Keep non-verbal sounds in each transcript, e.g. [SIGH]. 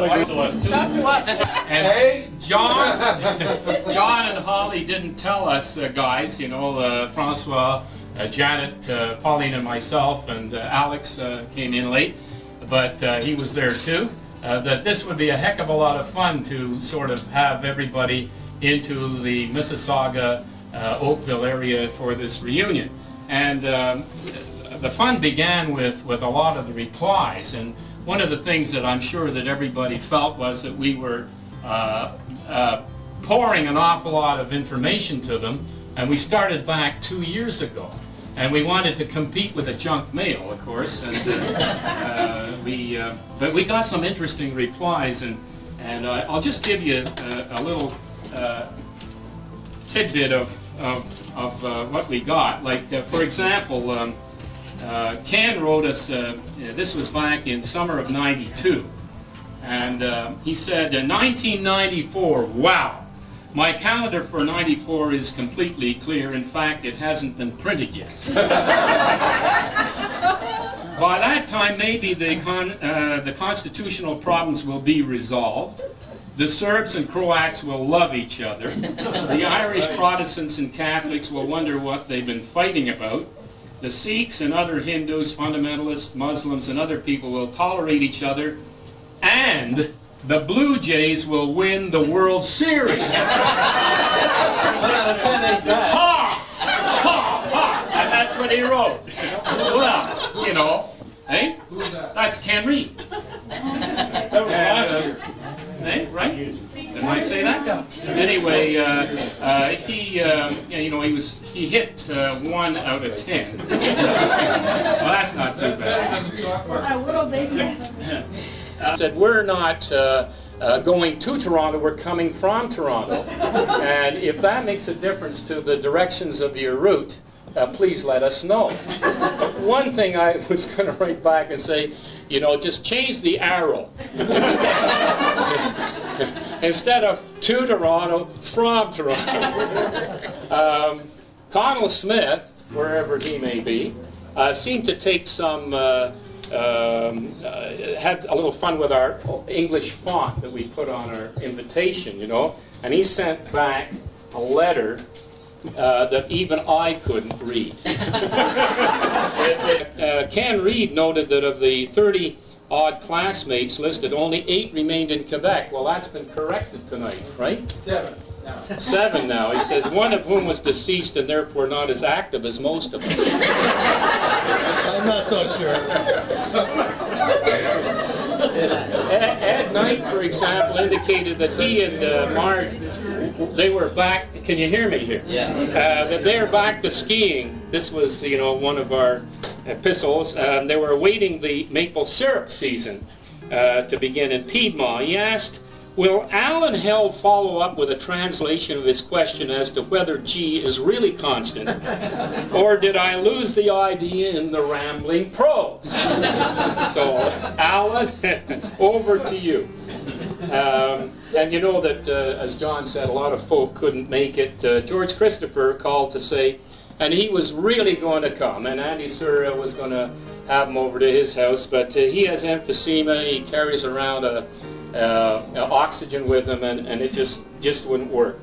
goodwill message. Telegram to us. Not to us. And Hey, John, [LAUGHS] John and Holly didn't tell us, uh, guys. You know, uh, Francois, uh, Janet, uh, Pauline, and myself, and uh, Alex uh, came in late, but uh, he was there too. Uh, that this would be a heck of a lot of fun to sort of have everybody into the Mississauga, uh, Oakville area for this reunion, and. Um, the fun began with, with a lot of the replies, and one of the things that I'm sure that everybody felt was that we were uh, uh, pouring an awful lot of information to them, and we started back two years ago. And we wanted to compete with the junk mail, of course, and uh, we, uh, but we got some interesting replies, and, and uh, I'll just give you a, a little uh, tidbit of, of, of uh, what we got. Like, uh, for example, um, uh, Ken wrote us, uh, this was back in summer of 92, and uh, he said, "In 1994, wow, my calendar for 94 is completely clear. In fact, it hasn't been printed yet. [LAUGHS] By that time, maybe the, con- uh, the constitutional problems will be resolved. The Serbs and Croats will love each other. [LAUGHS] The Irish Protestants and Catholics will wonder what they've been fighting about. The Sikhs and other Hindus, fundamentalists, Muslims, and other people will tolerate each other. And the Blue Jays will win the World Series. [LAUGHS] Ha! Ha! Ha! And that's what he wrote. Well, you know, eh? That's Ken Reed. that was last year. Eh, right? Didn't I say that? Anyway, uh, uh, he, uh, you know, he was he hit uh, one out of ten. [LAUGHS] so that's not too bad. [LAUGHS] I said we're not uh, uh, going to Toronto, we're coming from Toronto, and if that makes a difference to the directions of your route. Uh, please let us know. One thing I [LAUGHS] was going to write back and say, you know, just change the arrow. [LAUGHS] Instead of to Toronto, from Toronto. [LAUGHS] Um, Connell Smith, wherever he may be, uh, seemed to take some, uh, um, uh, had a little fun with our English font that we put on our invitation, you know, and he sent back a letter uh, that even I couldn't read. [LAUGHS] uh, Ken Reed noted that of the 30 odd classmates listed, only eight remained in Quebec. Well, that's been corrected tonight, right? Seven. Now. Seven now. He says one of whom was deceased and therefore not as active as most of them. [LAUGHS] I'm not so sure. [LAUGHS] Ed, Ed Knight, for example, indicated that he and uh, Mark, they were back. Can you hear me here? Yeah. Uh, that they're back to skiing. This was, you know, one of our epistles. Um, they were awaiting the maple syrup season uh, to begin in Piedmont. He asked, Will Alan Held follow up with a translation of his question as to whether G is really constant, [LAUGHS] or did I lose the idea in the rambling prose? so, Alan, [LAUGHS] over to you. Um, and you know that, uh, as John said, a lot of folk couldn't make it. Uh, George Christopher called to say, and he was really going to come, and Andy Surra was going to have him over to his house, but uh, he has emphysema. He carries around a, uh, oxygen with them, and, and it just just wouldn't work.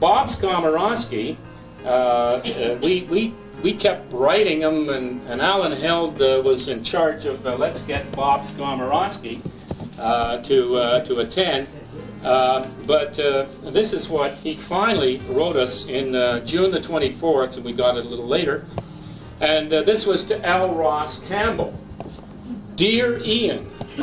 Bob Skomorowski, uh, uh, we we we kept writing him, and, and Alan Held uh, was in charge of uh, let's get Bob Skomorowski uh, to uh, to attend. Uh, but uh, this is what he finally wrote us in uh, June the 24th, and we got it a little later. And uh, this was to L. Ross Campbell. Dear Ian, [LAUGHS]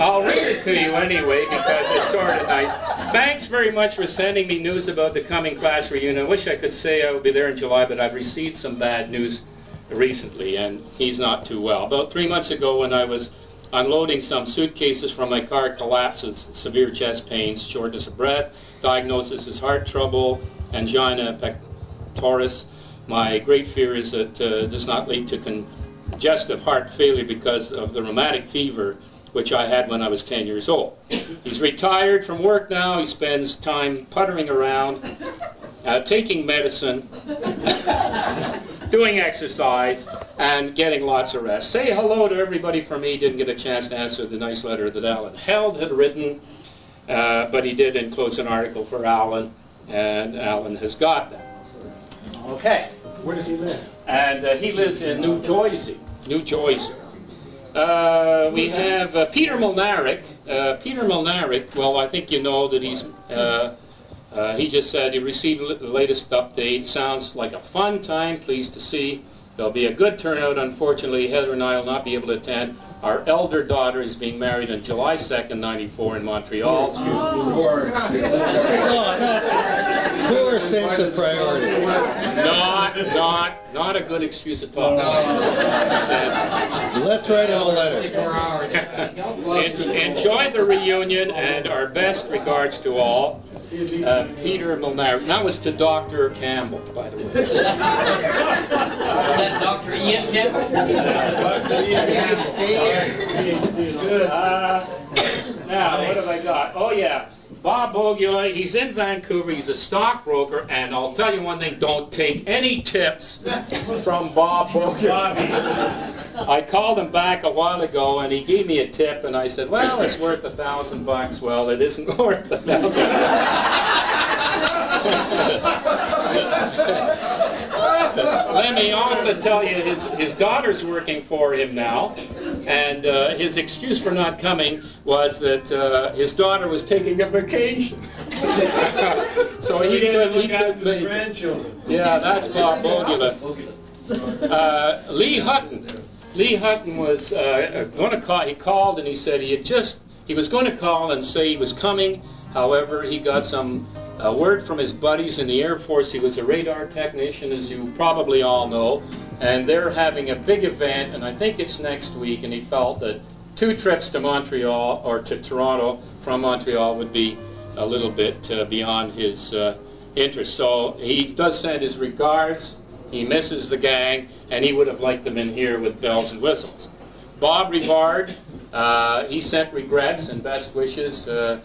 I'll read it to you anyway because it's sort of nice. Thanks very much for sending me news about the coming class reunion. I wish I could say I would be there in July, but I've received some bad news recently, and he's not too well. About three months ago, when I was unloading some suitcases from my car, collapsed with severe chest pains, shortness of breath. Diagnosis is heart trouble, angina pectoris. My great fear is that uh, does not lead to congestive heart failure because of the rheumatic fever which I had when I was 10 years old. He's retired from work now. He spends time puttering around uh, taking medicine, [LAUGHS] doing exercise, and getting lots of rest. Say hello to everybody for me. Didn't get a chance to answer the nice letter that Alan Held had written, uh, but he did enclose an article for Alan, and Alan has got that. Okay. Where does he live? And uh, he lives in New Jersey. New Jersey. Uh, we have uh, Peter Molnaric. Uh, Peter Molnaric, well, I think you know that he's. Uh, uh, he just said he received the latest update. Sounds like a fun time. Pleased to see. There'll be a good turnout. Unfortunately, Heather and I will not be able to attend. Our elder daughter is being married on July 2nd, 94 in Montreal. Oh, no. Poor sense of priority. Not, not, not a good excuse at all. Let's write him a letter. En- Enjoy the reunion and our best regards to all. Uh, Peter Molnar. That was to Dr. Campbell, by the way. Is that Dr. Ian Campbell? Uh, now, what have I got? Oh, yeah. Bob Bogula, he's in Vancouver. He's a stockbroker, and I'll tell you one thing: don't take any tips from Bob Bogula. I called him back a while ago, and he gave me a tip, and I said, "Well, it's worth a thousand bucks." Well, it isn't [LAUGHS] worth a thousand. [LAUGHS] Let me also tell you, his his daughter's working for him now, and uh, his excuse for not coming was that uh, his daughter was taking a vacation. [LAUGHS] so he could, he could make grandchildren. Yeah, that's Bob Bogula. Uh, Lee Hutton. Lee Hutton was uh, going to call. He called and he said he had just he was going to call and say he was coming. However, he got some uh, word from his buddies in the Air Force. He was a radar technician, as you probably all know, and they're having a big event, and I think it's next week. And he felt that two trips to Montreal or to Toronto from Montreal would be a little bit uh, beyond his uh, interest. So he does send his regards. He misses the gang, and he would have liked them in here with bells and whistles. Bob Rivard, uh, he sent regrets and best wishes, uh,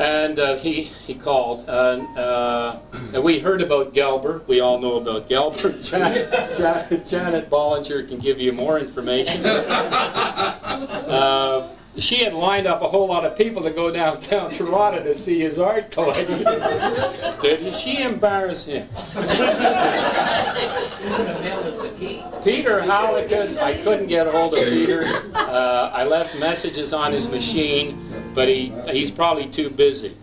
and uh, he he called. Uh, uh, and we heard about Gelber. We all know about Gelber. [LAUGHS] Janet, Janet, Janet Bollinger can give you more information. [LAUGHS] Uh, she had lined up a whole lot of people to go downtown [LAUGHS] Toronto to see his art collection. [LAUGHS] Did she embarrass him? The mail is the key. Peter Halikas, I couldn't get a hold of Peter. Uh, I left messages on his machine, but he, he's probably too busy.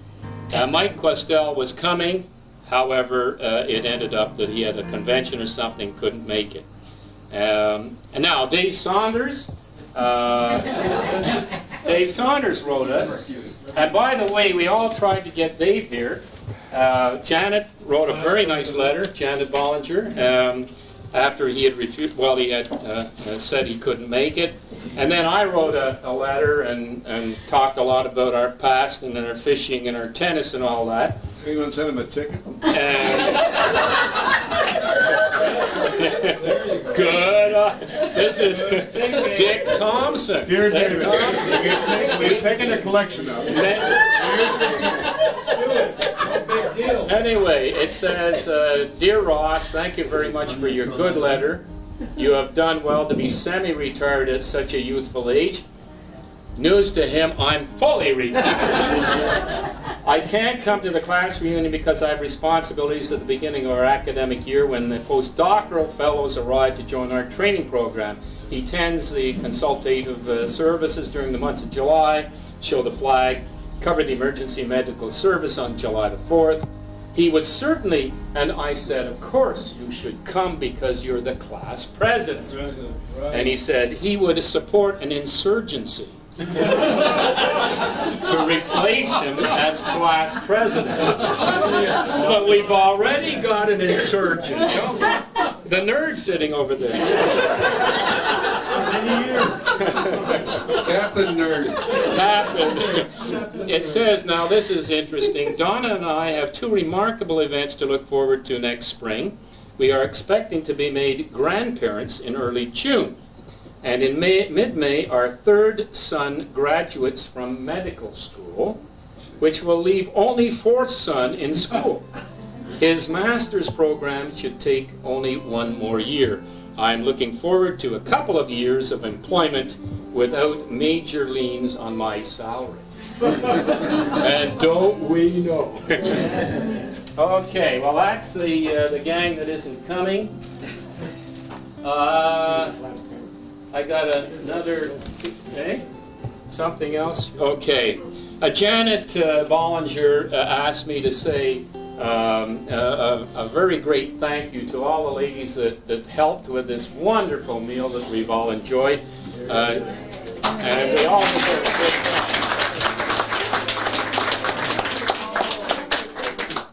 Uh, Mike Questel was coming, however, uh, it ended up that he had a convention or something, couldn't make it. Um, and now, Dave Saunders. Uh, Dave Saunders wrote us. And by the way, we all tried to get Dave here. Uh, Janet wrote a very nice letter, Janet Bollinger, um, after he had refused, well, he had uh, uh, said he couldn't make it. And then I wrote a, a letter and, and talked a lot about our past and our fishing and our tennis and all that. Anyone send him a ticket? And [LAUGHS] good. Uh, this is Dick Thompson. Dear Dick David, Thompson. we have taken- we have taken a collection of them. Anyway, it says, uh, Dear Ross, thank you very much for your good letter. You have done well to be semi retired at such a youthful age. News to him, I'm fully retired. I can't come to the class reunion because I have responsibilities at the beginning of our academic year when the postdoctoral fellows arrive to join our training program. He attends the consultative uh, services during the months of July, show the flag, cover the emergency medical service on July the 4th. He would certainly, and I said, Of course you should come because you're the class president. And he said he would support an insurgency [LAUGHS] to replace him as class president. But we've already got an insurgent. The nerd sitting over there. Captain Nerd. happened. It says, now this is interesting. Donna and I have two remarkable events to look forward to next spring. We are expecting to be made grandparents in early June. And in May, mid-May, our third son graduates from medical school, which will leave only fourth son in school. His master's program should take only one more year. I'm looking forward to a couple of years of employment without major liens on my salary. [LAUGHS] and don't we know? [LAUGHS] okay, well that's the uh, the gang that isn't coming. Uh, I got another. Eh? Something else? Okay. Uh, Janet uh, Bollinger uh, asked me to say um, a, a, very great thank you to all the ladies that, that helped with this wonderful meal that we've all enjoyed. Uh, and we all deserve a great time.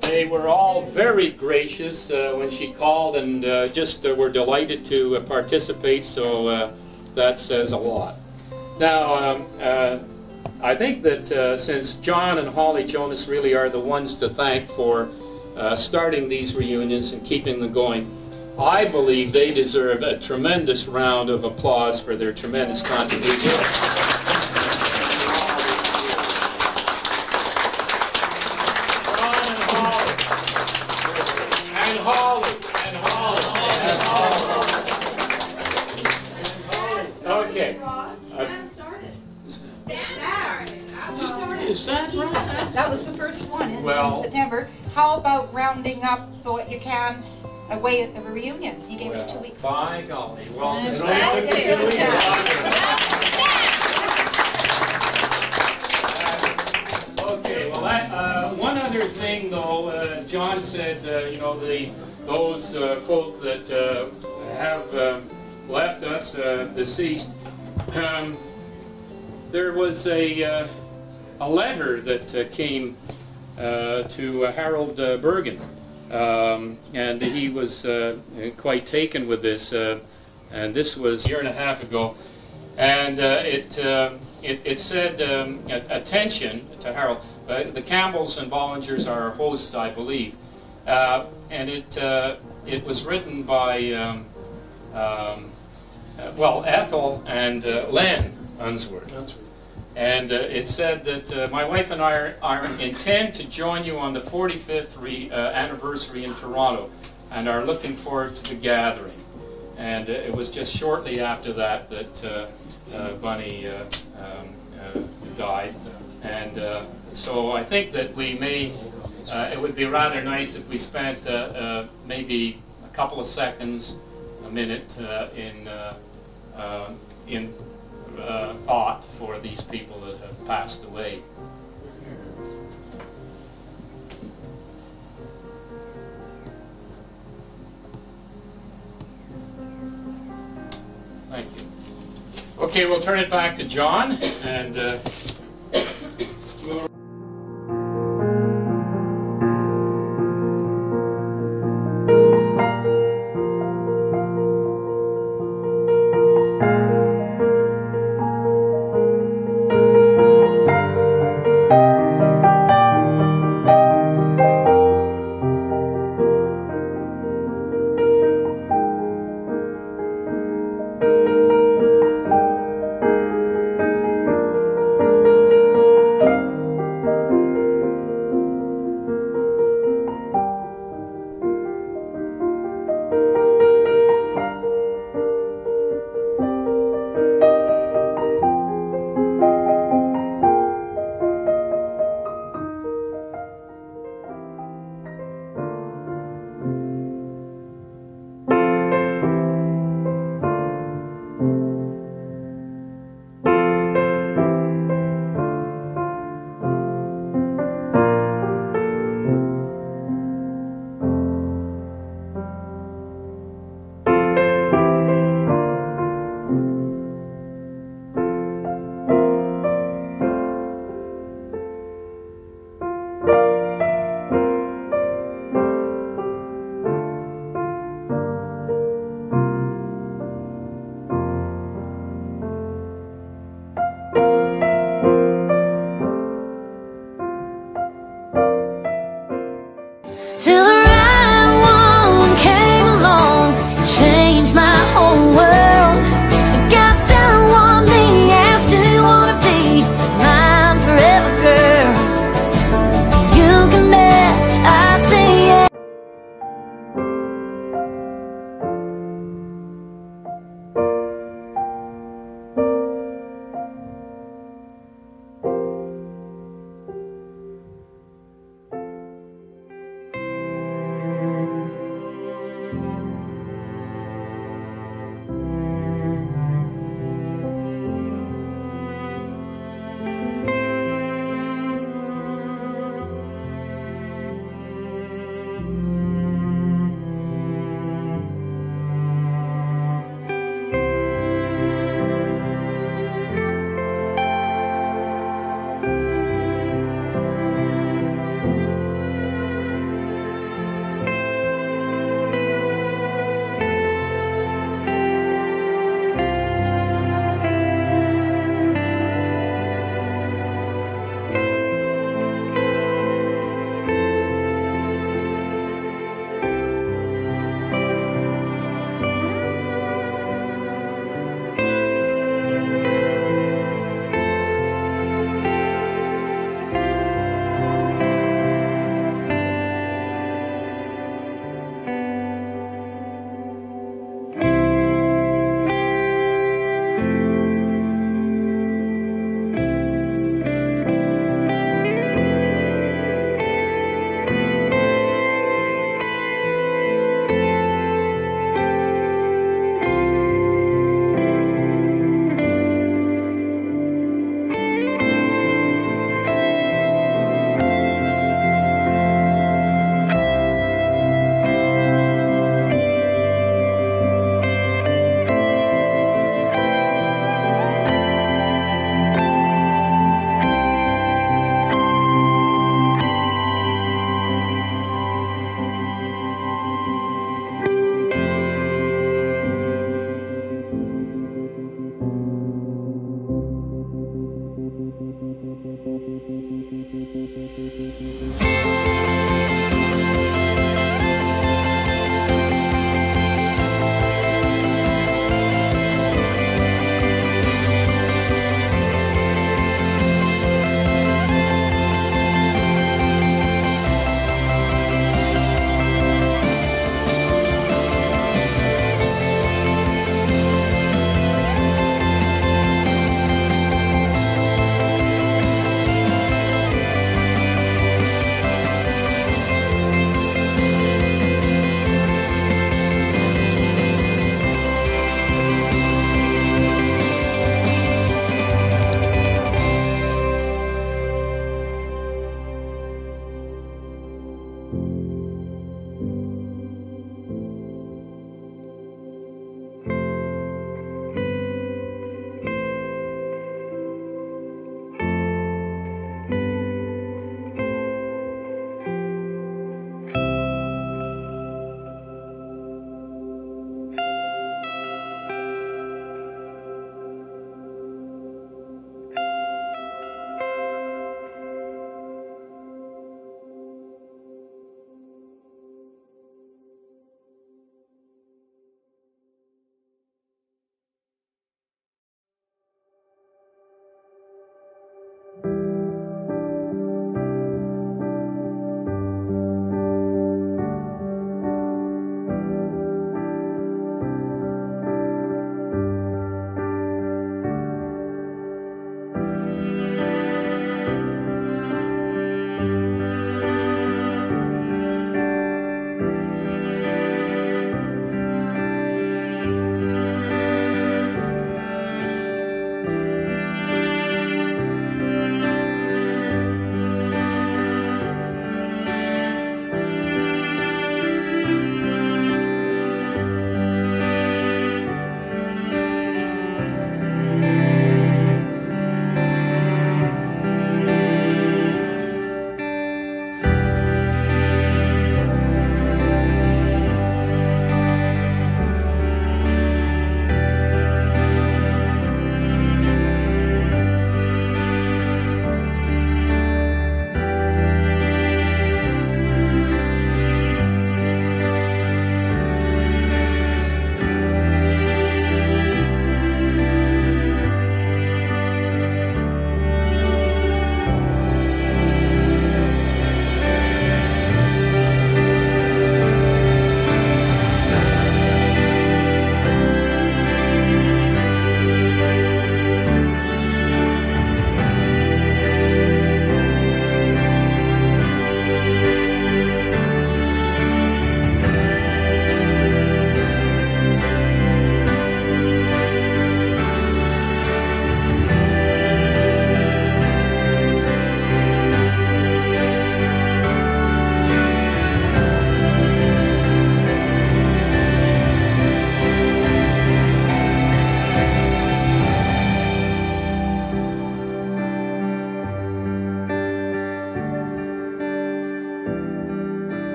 They were all very gracious uh, when she called and uh, just uh, were delighted to participate, so that says a lot. Now, um, I think that uh, since John and Holly Jonas really are the ones to thank for uh, starting these reunions and keeping them going, I believe they deserve a tremendous round of applause for their tremendous contribution. Rounding up what you can away at the reunion? He gave us two weeks. By golly. Well, Yes, it's that's only a good 52 job. Okay, well, that, uh, one other thing though, uh, John said, uh, you know, the those uh, folk that uh, have uh, left us uh, deceased. Um, there was a uh, a letter that uh, came uh, to uh, Harold uh, Bergen, um, and he was uh, quite taken with this. Uh, and this was a year and a half ago, and uh, it, uh, it it said um, attention to Harold. Uh, the Campbells and Bollingers are our hosts, I believe, uh, and it uh, it was written by um, um, uh, well Ethel and uh, Len Unsworth. And uh, it said that uh, my wife and I are, are intend to join you on the 45th re, uh, anniversary in Toronto and are looking forward to the gathering. And uh, it was just shortly after that that uh, uh, Bunny um, died. And so I think that we may, it would be rather nice if we spent maybe a couple of seconds, a minute in, in uh, thought for these people that have passed away. Thank you. Okay, we'll turn it back to John and. Uh,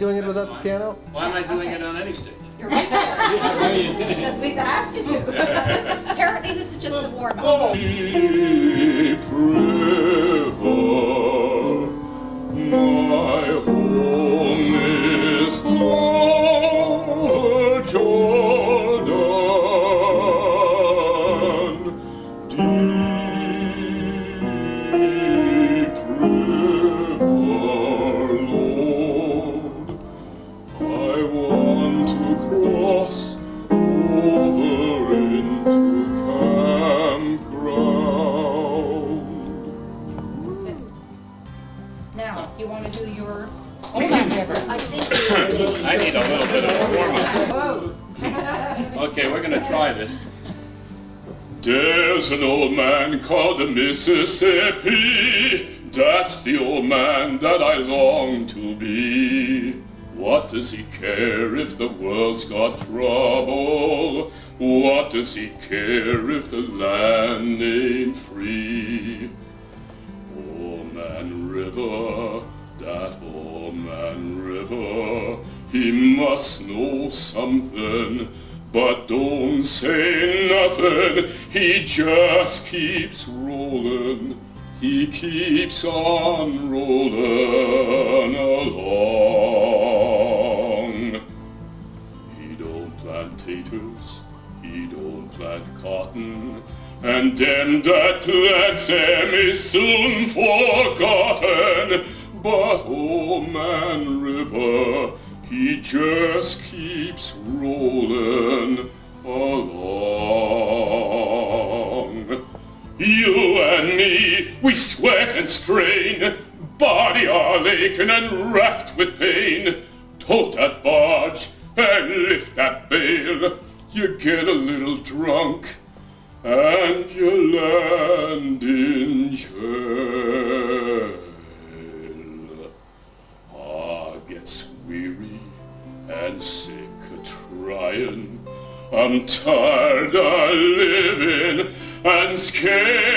doing it without the piano? Why am I doing it on any stage? You're right there. [LAUGHS] Because we've asked you to. [LAUGHS] Apparently, this is just a warm up. Mississippi. That's the old man that I long to be. What does he care if the world's got trouble? What does he care if the land ain't free? Old Man River, that old man River, he must know something, but don't say nothing. He just keeps rolling, he keeps on rolling along. He don't plant taters, he don't plant cotton, and them that plants them is soon forgotten. But old man River, he just keeps rolling along. You and me, we sweat and strain, body are aching and racked with pain. Tote that barge and lift that bale. You get a little drunk and you land in jail. I'm tired of living and scared